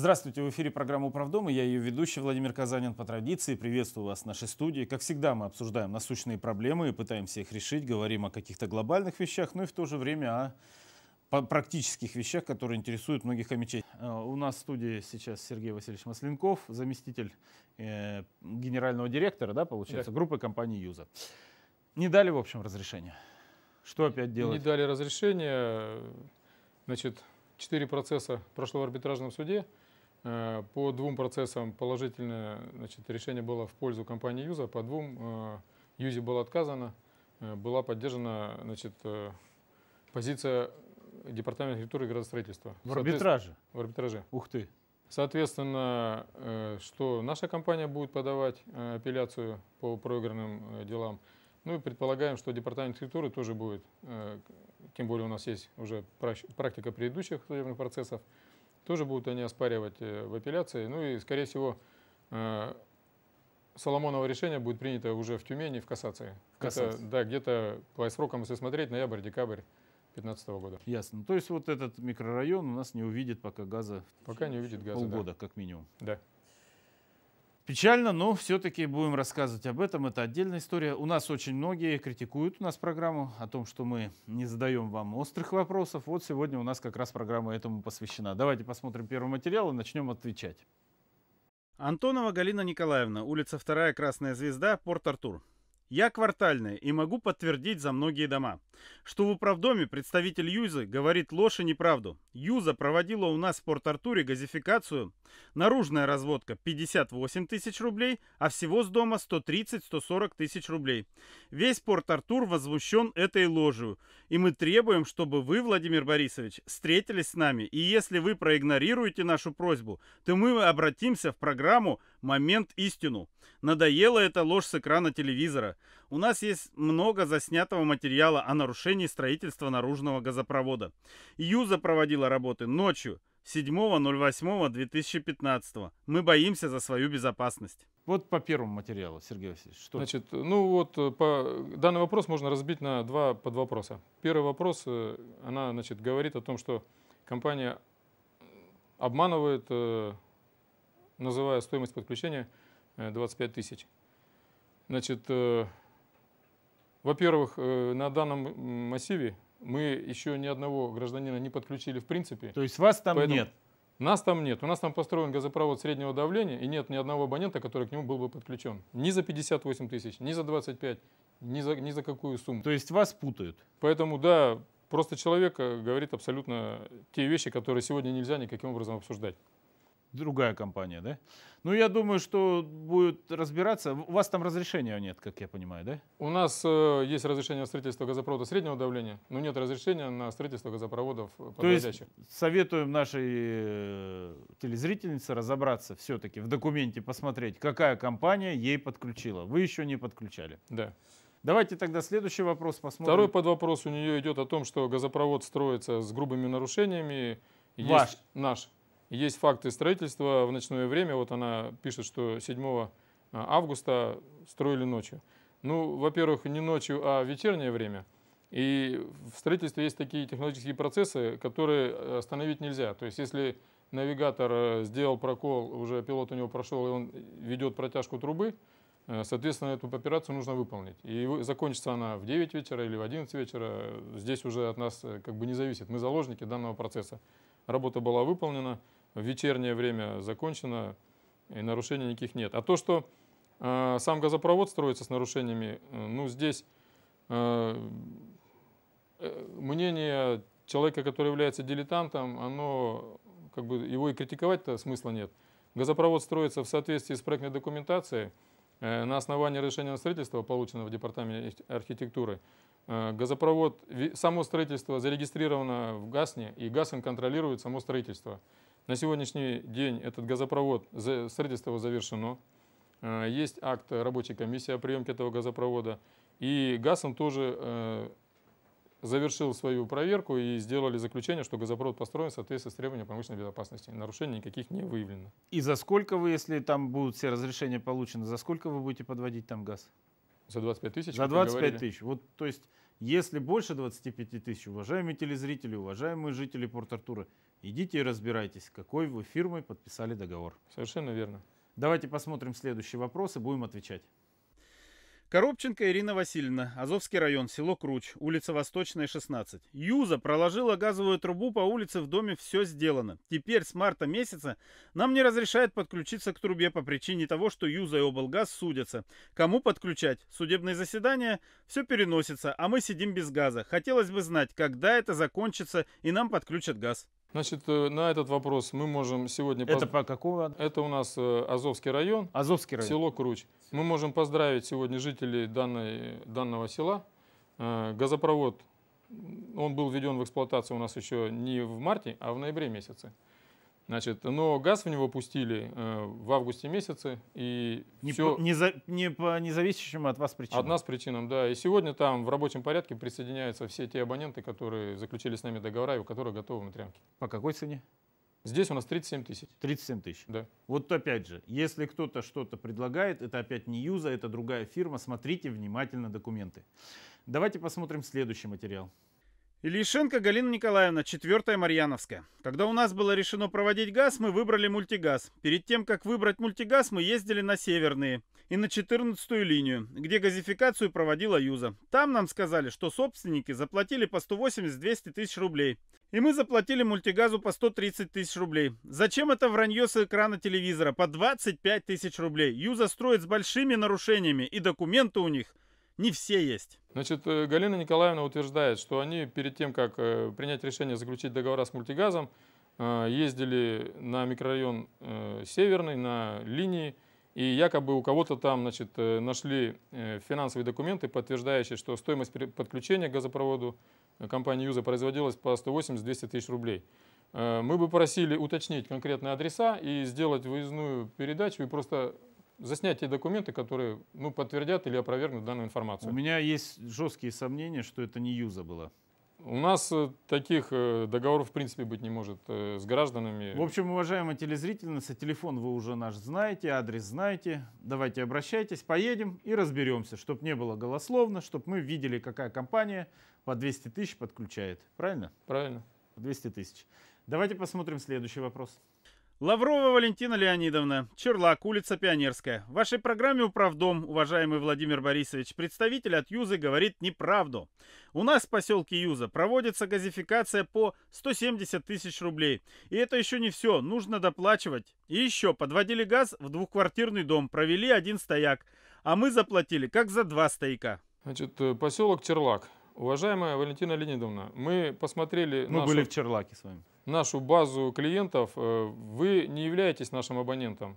Здравствуйте, в эфире программа «Управдом» и я ее ведущий Владимир Казанин. По традиции приветствую вас в нашей студии. Как всегда, мы обсуждаем насущные проблемы и пытаемся их решить, говорим о каких-то глобальных вещах, но и в то же время о практических вещах, которые интересуют многих хомячей. А, у нас в студии сейчас Сергей Васильевич Масленков, заместитель э, генерального директора, да, получается, да. группы компании «Юза». Не дали, в общем, разрешение? Что опять делать? Не дали разрешение. Значит, четыре процесса прошло в арбитражном суде. Э, по двум процессам положительное значит, решение было в пользу компании Юза, по двум э, Юзе было отказано, э, была поддержана значит, позиция Департамента архитектуры и градостроительства. В арбитраже? В арбитраже. Ух ты. Соответственно, что наша компания будет подавать апелляцию по проигранным делам. Ну и предполагаем, что Департамент архитектуры тоже будет, тем более у нас есть уже практика предыдущих судебных процессов, тоже будут они оспаривать э, в апелляции. Ну и, скорее всего, э, Соломоново решение будет принято уже в Тюмени в кассации. В кассации. Это, да, где-то по срокам, если смотреть, ноябрь-декабрь 2015 года. Ясно. То есть вот этот микрорайон у нас не увидит пока газа. Пока не увидит газа. Полгода, да. как минимум. Да. Печально, но все-таки будем рассказывать об этом. Это отдельная история. У нас очень многие критикуют у нас программу о том, что мы не задаем вам острых вопросов. Вот сегодня у нас как раз программа этому посвящена. Давайте посмотрим первый материал и начнем отвечать. Антонова Галина Николаевна, улица 2, Красная Звезда, Порт-Артур. Я квартальная и могу подтвердить за многие дома, что в управдоме представитель Юзы говорит ложь и неправду. Юза проводила у нас в Порт-Артуре газификацию. Наружная разводка 58 тысяч рублей, а всего с дома 130-140 тысяч рублей. Весь Порт-Артур возмущен этой ложью. И мы требуем, чтобы вы, Владимир Борисович, встретились с нами. И если вы проигнорируете нашу просьбу, то мы обратимся в программу «Момент истину». Надоела эта ложь с экрана телевизора. У нас есть много заснятого материала о нарушении строительства наружного газопровода. Юза проводила работы ночью 7.08.2015. Мы боимся за свою безопасность. Вот по первому материалу, Сергей Васильевич. Что? Значит, ну вот э, по, данный вопрос можно разбить на два подвопроса. Первый вопрос, э, она значит, говорит о том, что компания обманывает, э, называя стоимость подключения 25 тысяч. Значит, во-первых, на данном массиве мы еще ни одного гражданина не подключили в принципе. То есть вас там нет? Нас там нет. У нас там построен газопровод среднего давления, и нет ни одного абонента, который к нему был бы подключен. Ни за 58 тысяч, ни за 25, ни за, ни за какую сумму. То есть вас путают? Поэтому, да, просто человек э, говорит абсолютно те вещи, которые сегодня нельзя никаким образом обсуждать другая компания, да? Ну, я думаю, что будет разбираться. У вас там разрешения нет, как я понимаю, да? У нас э, есть разрешение на строительство газопровода среднего давления, но нет разрешения на строительство газопроводов подводящих. То есть советуем нашей э, телезрительнице разобраться все-таки в документе, посмотреть, какая компания ей подключила. Вы еще не подключали. Да. Давайте тогда следующий вопрос посмотрим. Второй подвопрос у нее идет о том, что газопровод строится с грубыми нарушениями. Ваш? Есть наш. Есть факты строительства в ночное время. Вот она пишет, что 7 а, августа строили ночью. Ну, во-первых, не ночью, а вечернее время. И в строительстве есть такие технологические процессы, которые остановить нельзя. То есть, если навигатор э, сделал прокол, уже пилот у него прошел, и он ведет протяжку трубы, э, соответственно, эту операцию нужно выполнить. И закончится она в 9 вечера или в 11 вечера. Здесь уже от нас э, как бы не зависит. Мы заложники данного процесса. Работа была выполнена в вечернее время закончено, и нарушений никаких нет. А то, что э, сам газопровод строится с нарушениями, э, ну здесь э, э, мнение человека, который является дилетантом, оно как бы его и критиковать-то смысла нет. Газопровод строится в соответствии с проектной документацией э, на основании разрешения на строительство, полученного в Департаменте архитектуры. Э, газопровод, само строительство зарегистрировано в ГАСНе, и ГАСН контролирует само строительство. На сегодняшний день этот газопровод, строительство завершено. Э, есть акт рабочей комиссии о приемке этого газопровода. И ГАСом тоже э, завершил свою проверку и сделали заключение, что газопровод построен в соответствии с требованиями промышленной безопасности. Нарушений никаких не выявлено. И за сколько вы, если там будут все разрешения получены, за сколько вы будете подводить там газ? За 25 тысяч. За 25 тысяч. Вот, то есть, если больше 25 тысяч, уважаемые телезрители, уважаемые жители Порт-Артура, Идите и разбирайтесь, какой вы фирмой подписали договор. Совершенно верно. Давайте посмотрим следующий вопрос и будем отвечать. Коробченко Ирина Васильевна, Азовский район, село Круч, улица Восточная, 16. Юза проложила газовую трубу по улице в доме, все сделано. Теперь с марта месяца нам не разрешают подключиться к трубе по причине того, что Юза и облгаз судятся. Кому подключать? Судебные заседания? Все переносится, а мы сидим без газа. Хотелось бы знать, когда это закончится и нам подключат газ. Значит, э, на этот вопрос мы можем сегодня... Это поз... по какого? Это у нас э, Азовский район. Азовский район. Село Круч. Мы можем поздравить сегодня жителей данной, данного села. Э, газопровод, он был введен в эксплуатацию у нас еще не в марте, а в ноябре месяце. Значит, но газ в него пустили э, в августе месяце. И не, все... по, не, за, не по независящим от вас причинам. От нас причинам, да. И сегодня там в рабочем порядке присоединяются все те абоненты, которые заключили с нами договора и у которых готовы внутрянки. По какой цене? Здесь у нас 37 тысяч. 37 тысяч. Да. Вот опять же, если кто-то что-то предлагает, это опять не Юза, это другая фирма, смотрите внимательно документы. Давайте посмотрим следующий материал. Ильишенко Галина Николаевна, 4 Марьяновская. Когда у нас было решено проводить газ, мы выбрали мультигаз. Перед тем, как выбрать мультигаз, мы ездили на северные и на 14-ю линию, где газификацию проводила Юза. Там нам сказали, что собственники заплатили по 180-200 тысяч рублей. И мы заплатили мультигазу по 130 тысяч рублей. Зачем это вранье с экрана телевизора? По 25 тысяч рублей. Юза строит с большими нарушениями, и документы у них не все есть. Значит, э, Галина Николаевна утверждает, что они перед тем, как э, принять решение заключить договора с мультигазом, э, ездили на микрорайон Северный, на линии, и якобы у кого-то там значит, нашли финансовые документы, подтверждающие, что стоимость подключения к газопроводу компании Юза производилась по 180-200 тысяч рублей. Мы бы просили уточнить конкретные адреса и сделать выездную передачу и просто заснять те документы, которые ну, подтвердят или опровергнут данную информацию. У меня есть жесткие сомнения, что это не Юза было. У нас э, таких э, договоров в принципе быть не может э, с гражданами. В общем, уважаемая телезрительница, телефон вы уже наш знаете, адрес знаете. Давайте обращайтесь, поедем и разберемся, чтобы не было голословно, чтобы мы видели, какая компания по 200 тысяч подключает. Правильно? Правильно. 200 тысяч. Давайте посмотрим следующий вопрос. Лаврова Валентина Леонидовна, Черлак, улица Пионерская. В вашей программе «Управдом», уважаемый Владимир Борисович, представитель от Юзы говорит неправду. У нас в поселке Юза проводится газификация по 170 тысяч рублей. И это еще не все, нужно доплачивать. И еще, подводили газ в двухквартирный дом, провели один стояк. А мы заплатили как за два стояка. Значит, э, поселок Черлак. Уважаемая Валентина Леонидовна, мы посмотрели... Мы нашу... были в Черлаке с вами нашу базу клиентов, э, вы не являетесь нашим абонентом.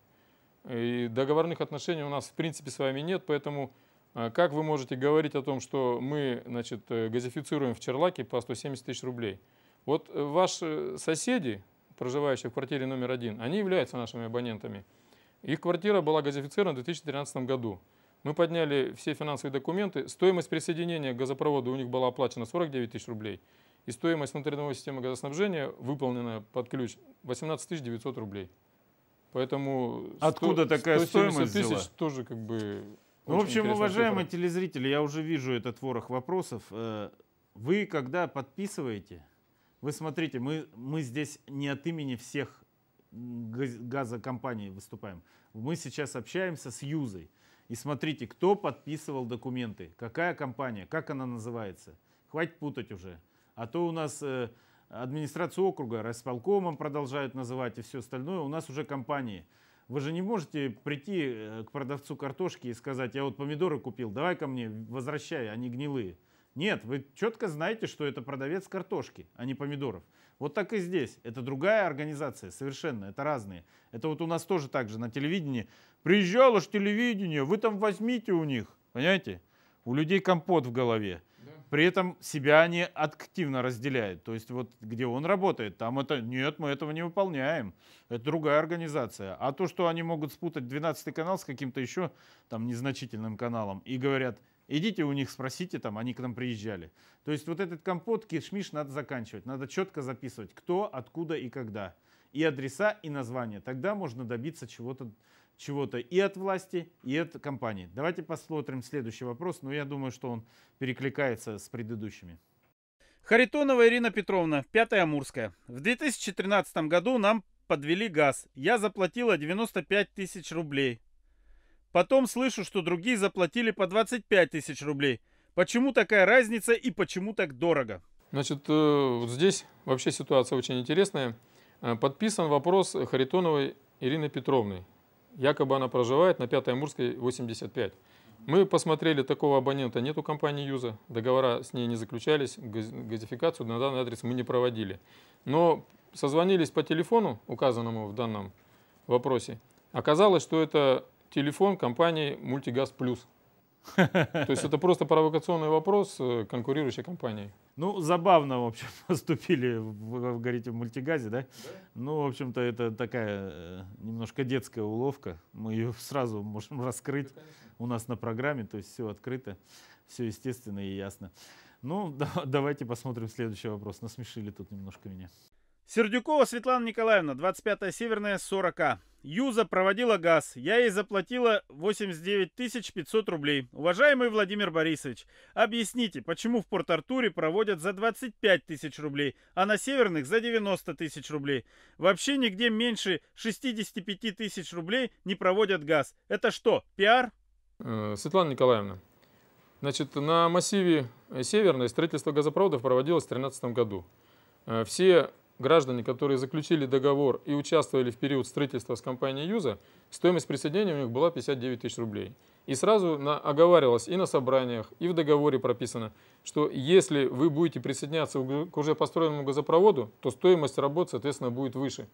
И договорных отношений у нас в принципе с вами нет, поэтому э, как вы можете говорить о том, что мы значит, э, газифицируем в Черлаке по 170 тысяч рублей? Вот ваши соседи, проживающие в квартире номер один, они являются нашими абонентами. Их квартира была газифицирована в 2013 году. Мы подняли все финансовые документы. Стоимость присоединения к газопроводу у них была оплачена 49 тысяч рублей и стоимость внутреннего системы газоснабжения, выполненная под ключ, 18 900 рублей. Поэтому Откуда 100, такая стоимость тысяч взяла? тоже как бы... Ну, в общем, уважаемые цифра. телезрители, я уже вижу этот ворох вопросов. Э, вы, когда подписываете, вы смотрите, мы, мы здесь не от имени всех газокомпаний выступаем. Мы сейчас общаемся с Юзой. И смотрите, кто подписывал документы, какая компания, как она называется. Хватит путать уже. А то у нас э, администрацию округа располкомом продолжают называть и все остальное. У нас уже компании. Вы же не можете прийти э, к продавцу картошки и сказать, я вот помидоры купил, давай ко мне, возвращай, они гнилые. Нет, вы четко знаете, что это продавец картошки, а не помидоров. Вот так и здесь. Это другая организация, совершенно, это разные. Это вот у нас тоже так же на телевидении. Приезжало ж телевидение, вы там возьмите у них, понимаете? У людей компот в голове. При этом себя они активно разделяют. То есть вот где он работает, там это нет, мы этого не выполняем. Это другая организация. А то, что они могут спутать 12 канал с каким-то еще там незначительным каналом и говорят, идите у них спросите, там они к нам приезжали. То есть вот этот компот, кишмиш надо заканчивать. Надо четко записывать, кто, откуда и когда. И адреса, и названия. Тогда можно добиться чего-то чего-то и от власти, и от компании. Давайте посмотрим следующий вопрос, но я думаю, что он перекликается с предыдущими. Харитонова Ирина Петровна, 5 Амурская. В 2013 году нам подвели газ. Я заплатила 95 тысяч рублей. Потом слышу, что другие заплатили по 25 тысяч рублей. Почему такая разница и почему так дорого? Значит, э, вот здесь вообще ситуация очень интересная. Э, подписан вопрос Харитоновой Ирины Петровны. Якобы она проживает на 5 Амурской 85. Мы посмотрели, такого абонента нет у компании Юза, договора с ней не заключались, газификацию на данный адрес мы не проводили. Но созвонились по телефону, указанному в данном вопросе. Оказалось, что это телефон компании «Мультигаз Плюс». То есть это просто провокационный вопрос э, конкурирующей компании. Ну, забавно, в общем, поступили, в, говорите, в мультигазе, да? да? Ну, в общем-то, это такая э, немножко детская уловка. Мы ее сразу можем раскрыть да, у нас на программе, то есть все открыто, все естественно и ясно. Ну, да, давайте посмотрим следующий вопрос. Насмешили тут немножко меня. Сердюкова Светлана Николаевна, 25 Северная, 40 Юза проводила газ. Я ей заплатила 89 500 рублей. Уважаемый Владимир Борисович, объясните, почему в Порт-Артуре проводят за 25 тысяч рублей, а на Северных за 90 тысяч рублей? Вообще нигде меньше 65 тысяч рублей не проводят газ. Это что, пиар? Э, Светлана Николаевна, значит, на массиве Северной строительство газопроводов проводилось в 2013 году. Э, все граждане, которые заключили договор и участвовали в период строительства с компанией Юза, стоимость присоединения у них была 59 тысяч рублей. И сразу на, оговаривалось и на собраниях, и в договоре прописано, что если вы будете присоединяться к уже построенному газопроводу, то стоимость работ, соответственно, будет выше.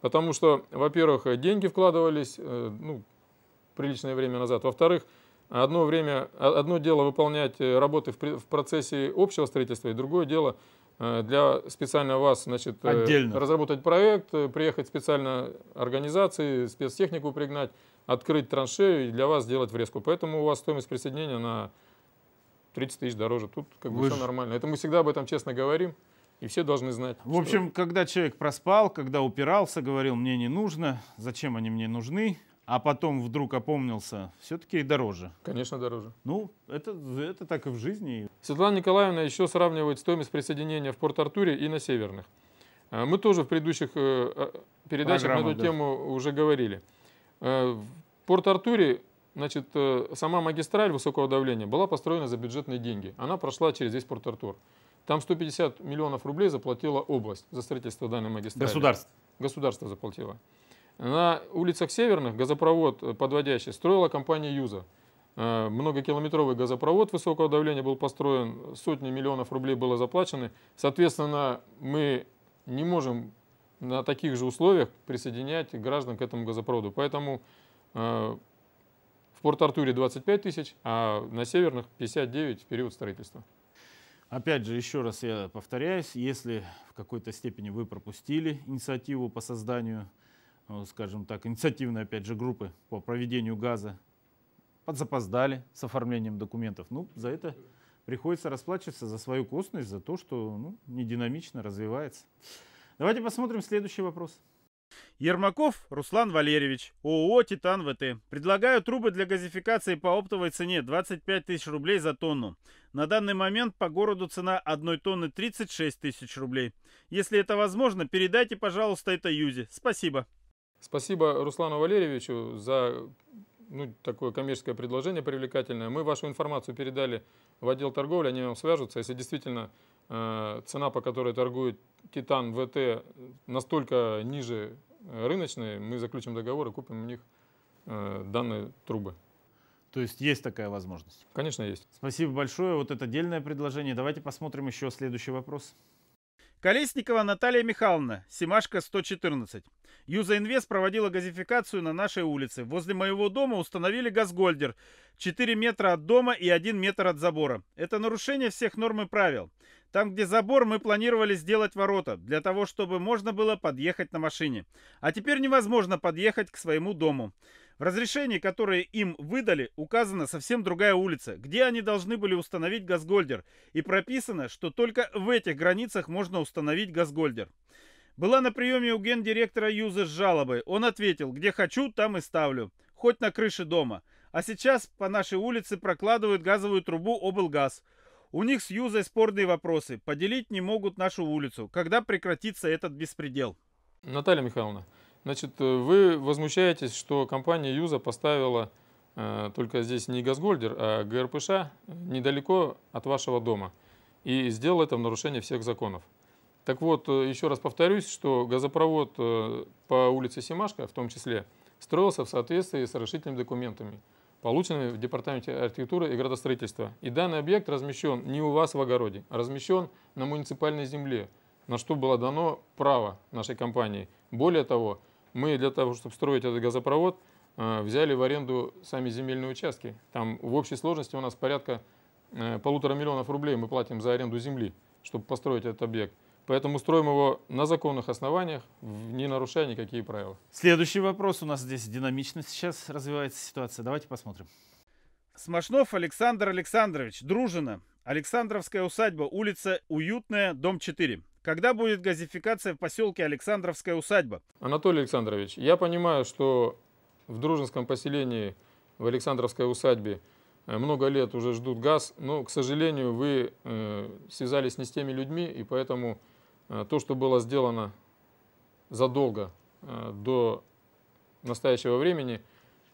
Потому что, во-первых, деньги вкладывались э, ну, приличное время назад. Во-вторых, одно, время, одно дело выполнять э, работы в процессе общего строительства, и другое дело для специально вас значит, э, Отдельно. разработать проект, э, приехать специально организации, спецтехнику пригнать, открыть траншею и для вас сделать врезку. Поэтому у вас стоимость присоединения на 30 тысяч дороже. Тут как бы Вы все нормально. Это мы всегда об этом честно говорим. И все должны знать. В общем, когда человек проспал, когда упирался, говорил, мне не нужно, зачем они мне нужны, а потом вдруг опомнился, все-таки дороже. Конечно, дороже. Ну, это, это так и в жизни. Светлана Николаевна еще сравнивает стоимость присоединения в Порт-Артуре и на Северных. А, мы тоже в предыдущих э, а, передачах на эту да. тему уже говорили. Э, в Порт-Артуре значит, э, сама магистраль высокого давления была построена за бюджетные деньги. Она прошла через весь Порт-Артур. Там 150 миллионов рублей заплатила область за строительство данной магистрали. Государство. Государство заплатило. На улицах Северных газопровод э, подводящий строила компания «Юза». Э, многокилометровый газопровод высокого давления был построен, сотни миллионов рублей было заплачено. Соответственно, мы не можем на таких же условиях присоединять граждан к этому газопроводу. Поэтому э, в Порт-Артуре 25 тысяч, а на Северных 59 в период строительства. Опять же, еще раз я повторяюсь, если в какой-то степени вы пропустили инициативу по созданию скажем так, инициативной, опять же, группы по проведению газа подзапоздали с оформлением документов. Ну, за это приходится расплачиваться за свою косность, за то, что ну, не динамично развивается. Давайте посмотрим следующий вопрос. Ермаков Руслан Валерьевич, ООО «Титан ВТ». Предлагаю трубы для газификации по оптовой цене 25 тысяч рублей за тонну. На данный момент по городу цена одной тонны 36 тысяч рублей. Если это возможно, передайте, пожалуйста, это Юзе. Спасибо. Спасибо Руслану Валерьевичу за ну, такое коммерческое предложение привлекательное. Мы вашу информацию передали в отдел торговли, они вам свяжутся. Если действительно э, цена, по которой торгует Титан ВТ, настолько ниже рыночной, мы заключим договор и купим у них э, данные трубы. То есть есть такая возможность? Конечно, есть. Спасибо большое. Вот это отдельное предложение. Давайте посмотрим еще следующий вопрос. Колесникова Наталья Михайловна, Симашка 114. Юза Инвест проводила газификацию на нашей улице. Возле моего дома установили газгольдер. 4 метра от дома и 1 метр от забора. Это нарушение всех норм и правил. Там, где забор, мы планировали сделать ворота, для того, чтобы можно было подъехать на машине. А теперь невозможно подъехать к своему дому. В разрешении, которое им выдали, указана совсем другая улица, где они должны были установить газгольдер. И прописано, что только в этих границах можно установить газгольдер. Была на приеме у гендиректора Юза с жалобой. Он ответил, где хочу, там и ставлю. Хоть на крыше дома. А сейчас по нашей улице прокладывают газовую трубу облгаз. У них с Юзой спорные вопросы. Поделить не могут нашу улицу. Когда прекратится этот беспредел? Наталья Михайловна, значит, э, вы возмущаетесь, что компания Юза поставила э, только здесь не Газгольдер, а ГРПШ недалеко от вашего дома. И сделал это в нарушение всех законов. Так вот, э, еще раз повторюсь, что газопровод э, по улице Семашко, в том числе, строился в соответствии с разрешительными документами полученными в Департаменте архитектуры и градостроительства. И данный объект размещен не у вас в огороде, а размещен на муниципальной земле, на что было дано право нашей компании. Более того, мы для того, чтобы строить этот газопровод, э, взяли в аренду сами земельные участки. Там в общей сложности у нас порядка э, полутора миллионов рублей мы платим за аренду земли, чтобы построить этот объект. Поэтому строим его на законных основаниях, не нарушая никакие правила. Следующий вопрос. У нас здесь динамично сейчас развивается ситуация. Давайте посмотрим. Смашнов Александр Александрович, Дружина, Александровская усадьба, улица Уютная, дом 4. Когда будет газификация в поселке Александровская усадьба? Анатолий Александрович, я понимаю, что в Дружинском поселении, в Александровской усадьбе, э, много лет уже ждут газ, но, к сожалению, вы э, связались не с теми людьми, и поэтому Э, то, что было сделано задолго э, до настоящего времени,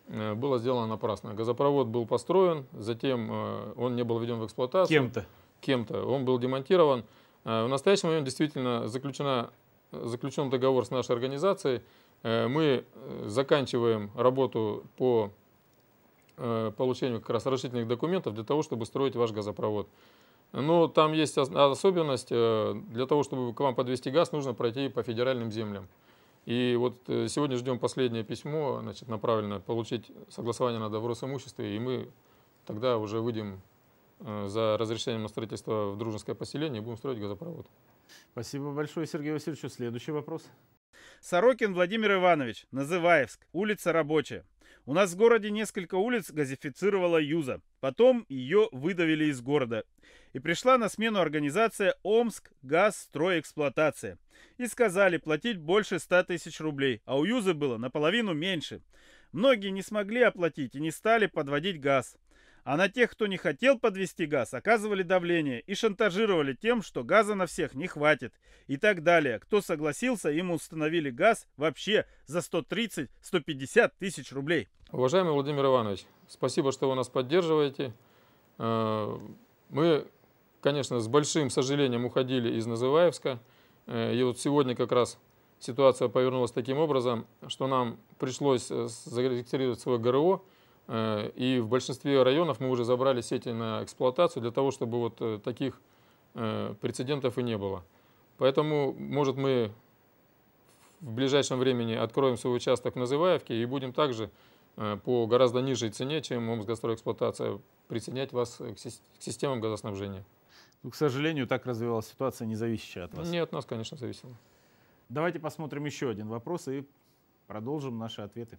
э, было сделано напрасно. Газопровод был построен, затем он не был введен в эксплуатацию. Кем-то? Кем-то. Он был демонтирован. В настоящий момент действительно заключена, заключен договор с нашей организацией. Мы заканчиваем работу по получению как раз разрешительных документов для того, чтобы строить ваш газопровод. Но там есть особенность. Э, для того, чтобы к вам подвести газ, нужно пройти по федеральным землям. И вот э, сегодня ждем последнее письмо, значит, направленное получить согласование на договор с имуществом, и мы тогда уже выйдем э, за разрешением на строительство в Дружинское поселение и будем строить газопровод. Спасибо большое, Сергей Васильевич. Следующий вопрос. Сорокин Владимир Иванович, Называевск, улица Рабочая. У нас в городе несколько улиц газифицировала Юза. Потом ее выдавили из города. И пришла на смену организация Омск Газ Стройэксплуатация. И сказали платить больше 100 тысяч рублей, а у Юзы было наполовину меньше. Многие не смогли оплатить и не стали подводить газ. А на тех, кто не хотел подвести газ, оказывали давление и шантажировали тем, что газа на всех не хватит и так далее. Кто согласился, ему установили газ вообще за 130-150 тысяч рублей. Уважаемый Владимир Иванович, спасибо, что вы нас поддерживаете. Э, мы, конечно, с большим сожалением уходили из Называевска. Э, и вот сегодня как раз ситуация повернулась таким образом, что нам пришлось э, зарегистрировать свое ГРО, и в большинстве районов мы уже забрали сети на эксплуатацию для того, чтобы вот э, таких э, прецедентов и не было. Поэтому, может, мы в ближайшем времени откроем свой участок в Называевке и будем также по гораздо нижней цене, чем Омскгазстройэксплуатация, присоединять вас к системам газоснабжения. Ну, к сожалению, так развивалась ситуация, не зависящая от вас. Не от нас, конечно, зависело. Давайте посмотрим еще один вопрос и продолжим наши ответы.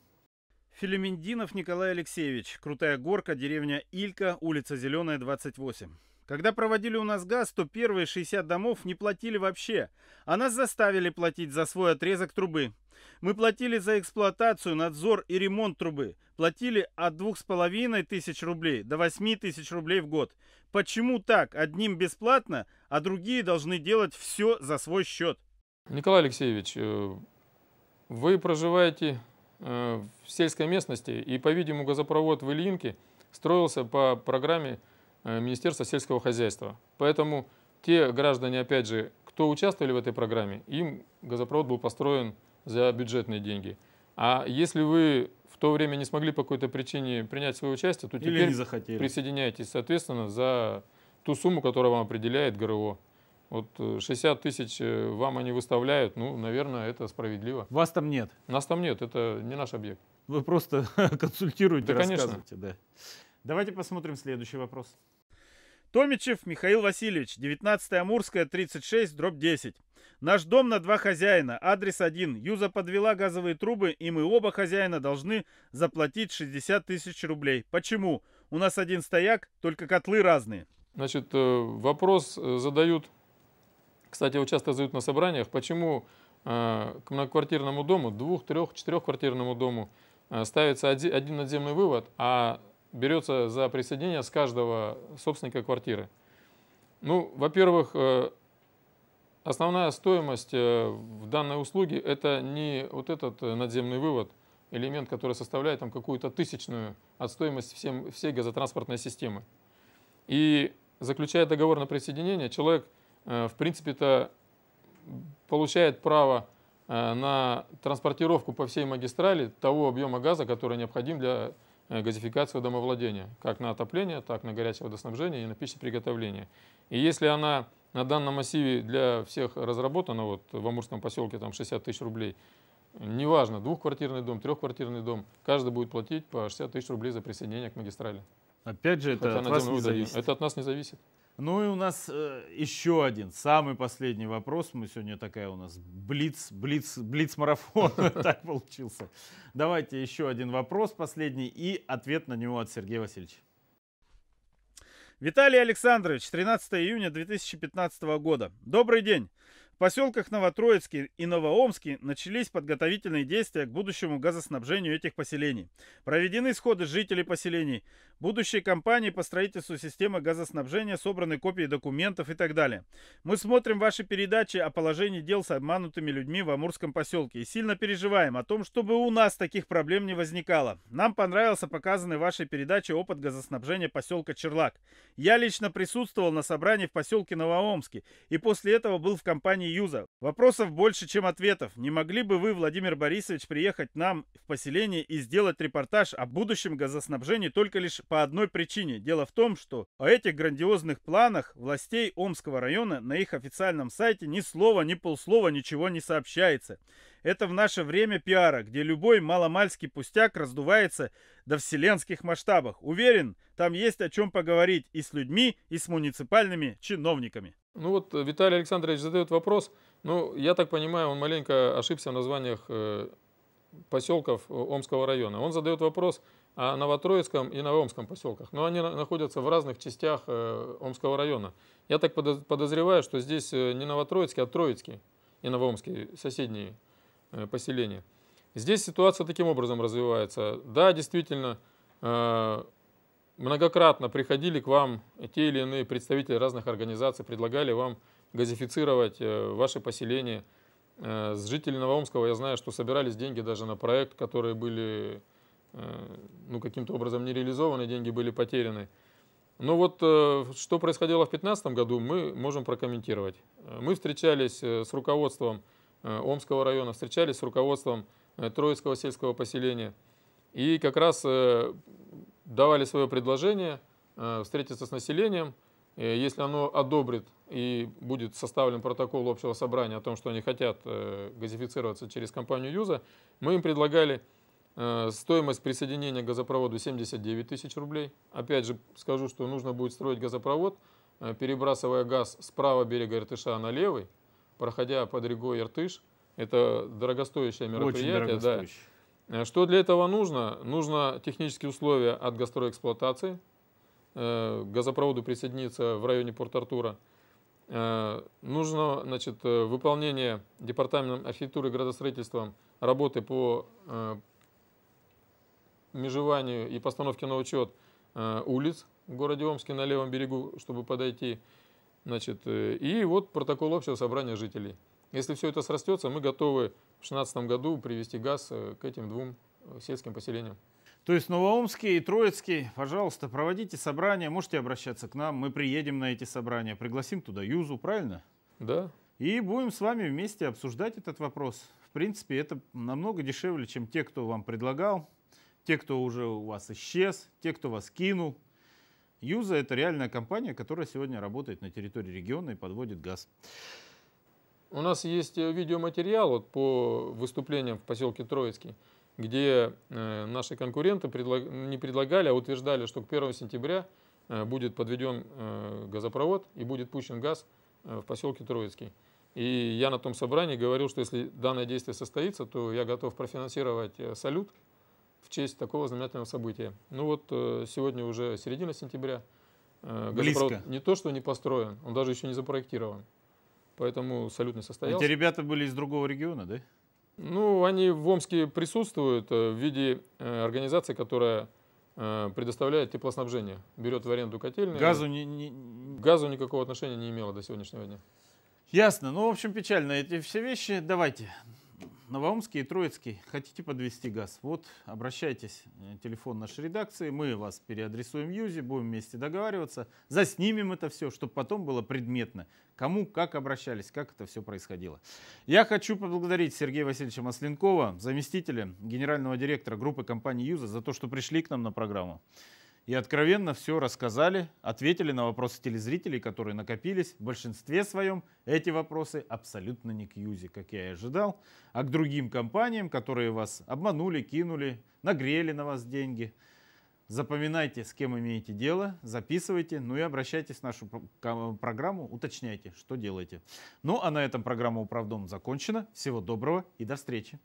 Филимендинов Николай Алексеевич. Крутая горка, деревня Илька, улица Зеленая, 28. Когда проводили у нас газ, то первые 60 домов не платили вообще, а нас заставили платить за свой отрезок трубы. Мы платили за эксплуатацию, надзор и ремонт трубы. Платили от двух с половиной тысяч рублей до 8 тысяч рублей в год. Почему так? Одним бесплатно, а другие должны делать все за свой счет. Николай Алексеевич, э, вы проживаете в сельской местности, и, по-видимому, газопровод в Ильинке строился по программе э, Министерства сельского хозяйства. Поэтому те граждане, опять же, кто участвовали в этой программе, им газопровод был построен за бюджетные деньги. А если вы в то время не смогли по какой-то причине принять свое участие, то Или теперь присоединяйтесь, соответственно, за ту сумму, которую вам определяет ГРО. Вот 60 э, тысяч э, вам они выставляют, ну, наверное, это справедливо. Вас там нет? Нас там нет, это не наш объект. Вы просто консультируете, да, рассказываете. Да. Давайте посмотрим следующий вопрос. Томичев Михаил Васильевич, 19 Амурская, 36, дробь 10. Наш дом на два хозяина, адрес один. Юза подвела газовые трубы, и мы оба хозяина должны заплатить 60 тысяч рублей. Почему? У нас один стояк, только котлы разные. Значит, э, вопрос задают кстати, его часто задают на собраниях, почему э, к многоквартирному дому, двух, трех, четырехквартирному дому э, ставится один надземный вывод, а берется за присоединение с каждого собственника квартиры. Ну, во-первых, э, основная стоимость в данной услуге – это не вот этот надземный вывод, элемент, который составляет там какую-то тысячную от стоимости всем, всей газотранспортной системы. И заключая договор на присоединение, человек, в принципе-то, получает право на транспортировку по всей магистрали того объема газа, который необходим для Э, газификацию домовладения, как на отопление, так на горячее водоснабжение и на пищеприготовление. И если она на данном массиве для всех разработана, вот в Амурском поселке там 60 тысяч рублей, неважно, двухквартирный дом, трехквартирный дом, каждый будет платить по 60 тысяч рублей за присоединение к магистрали. Опять же, это Хотя от вас не зависит. Это от нас не зависит. Ну и у нас э, еще один, самый последний вопрос. Мы сегодня такая у нас блиц, блиц, блиц-марафон. Так получился. Давайте еще один вопрос последний и ответ на него от Сергея Васильевича. Виталий Александрович, 13 июня 2015 года. Добрый день. Поселках Новотроицкий и Новоомский начались подготовительные действия к будущему газоснабжению этих поселений. Проведены сходы жителей поселений, будущей компании по строительству системы газоснабжения, собраны копии документов и так далее. Мы смотрим ваши передачи о положении дел с обманутыми людьми в Амурском поселке и сильно переживаем о том, чтобы у нас таких проблем не возникало. Нам понравился показанный в вашей передаче опыт газоснабжения поселка Черлак. Я лично присутствовал на собрании в поселке Новоомске и после этого был в компании Юза. Вопросов больше, чем ответов. Не могли бы вы, Владимир Борисович, приехать нам в поселение и сделать репортаж о будущем газоснабжении только лишь по одной причине. Дело в том, что о этих грандиозных планах властей Омского района на их официальном сайте ни слова, ни полслова ничего не сообщается. Это в наше время пиара, где любой маломальский пустяк раздувается до вселенских масштабах. Уверен, там есть о чем поговорить и с людьми, и с муниципальными чиновниками. Ну вот э, Виталий Александрович задает вопрос. Ну, я так понимаю, он маленько ошибся в названиях э, поселков э, Омского района. Он задает вопрос о Новотроицком и Новоомском поселках. Но они находятся в разных частях Омского района. Я так подозреваю, что здесь не Новотроицкий, а Троицкий и Новоомский соседние поселения. Здесь ситуация таким образом развивается. Да, действительно, многократно приходили к вам те или иные представители разных организаций, предлагали вам газифицировать э, ваше поселение. Э, с жителей Новоомского я знаю, что собирались деньги даже на проект, которые были э, ну, каким-то образом не реализованы, деньги были потеряны. Но вот что происходило в 2015 году, мы можем прокомментировать. Мы встречались с руководством Омского района, встречались с руководством Троицкого сельского поселения. И как раз давали свое предложение э, встретиться с населением. Э, если оно одобрит и будет составлен протокол общего собрания о том, что они хотят э, газифицироваться через компанию Юза, мы им предлагали стоимость присоединения к газопроводу 79 тысяч рублей. Опять же скажу, что нужно будет строить газопровод, перебрасывая газ с правого берега Иртыша на левый, проходя под рекой Иртыш. Это дорогостоящее мероприятие. Очень дорогостоящее. Да. Э, что для этого нужно? Нужно технические условия от гастроэксплуатации. Э, газопроводу присоединиться в районе Порт-Артура. Э, нужно значит, выполнение Департаментом архитектуры и градостроительства работы по межеванию и постановке на учет улиц в городе Омске на левом берегу, чтобы подойти. Значит, и вот протокол общего собрания жителей. Если все это срастется, мы готовы 2016 году привести газ э, к этим двум э, сельским поселениям. То есть Новоомский и Троицкий, пожалуйста, проводите собрания, можете обращаться к нам, мы приедем на эти собрания, пригласим туда Юзу, правильно? Да. И будем с вами вместе обсуждать этот вопрос. В принципе, это намного дешевле, чем те, кто вам предлагал, те, кто уже у вас исчез, те, кто вас кинул. Юза – это реальная компания, которая сегодня работает на территории региона и подводит газ. У нас есть э, видеоматериал вот, по выступлениям в поселке Троицкий, где э, наши конкуренты предлаг... не предлагали, а утверждали, что к 1 сентября э, будет подведен газопровод и будет пущен газ в поселке Троицкий. И я на том собрании говорил, что если данное действие состоится, то я готов профинансировать салют в честь такого знаменательного события. Ну вот сегодня уже середина сентября. Газопровод Близко. не то, что не построен, он даже еще не запроектирован. Поэтому салют не состоялся. Эти ребята были из другого региона, да? Ну, они в Омске присутствуют э, в виде э, организации, которая э, предоставляет теплоснабжение, берет в аренду котельные. Газу, не, не... Газу никакого отношения не имело до сегодняшнего дня. Ясно. Ну, в общем, печально эти все вещи. Давайте. Новоумский и Троицкий. Хотите подвести газ? Вот, обращайтесь. Э, телефон нашей редакции. Мы вас переадресуем в Юзе, будем вместе договариваться. Заснимем это все, чтобы потом было предметно. Кому, как обращались, как это все происходило. Я хочу поблагодарить Сергея Васильевича Масленкова, заместителя генерального директора группы компании Юза, за то, что пришли к нам на программу и откровенно все рассказали, ответили на вопросы телезрителей, которые накопились. В большинстве своем эти вопросы абсолютно не к Юзе, как я и ожидал, а к другим компаниям, которые вас обманули, кинули, нагрели на вас деньги. Запоминайте, с кем имеете дело, записывайте, ну и обращайтесь в нашу программу, уточняйте, что делаете. Ну а на этом программа «Управдом» закончена. Всего доброго и до встречи.